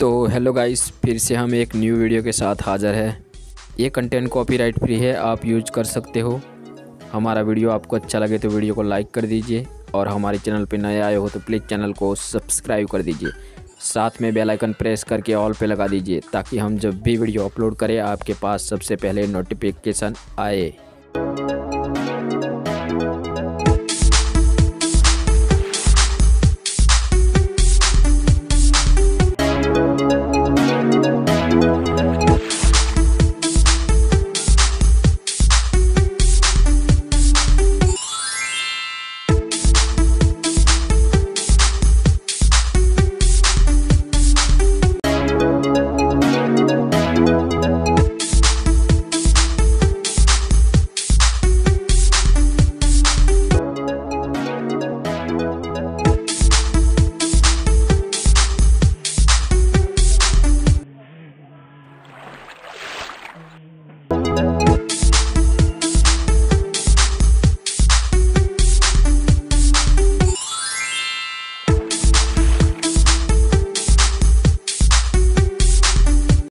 तो hello guys फिर से हम एक न्यू वीडियो के साथ हाज़िर है। ये कंटेंट कॉपीराइट फ्री है, आप यूज़ कर सकते हो। हमारा वीडियो आपको अच्छा लगे तो वीडियो को लाइक कर दीजिए और हमारे चैनल पर नए आए हो तो प्लीज़ चैनल को सब्सक्राइब कर दीजिए। साथ में बेल आइकन प्रेस करके ऑल पे लगा दीजिए ताकि हम जब भी वीडियो अपलोड करें, आपके पास सबसे पहले नोटिफिकेशन आए।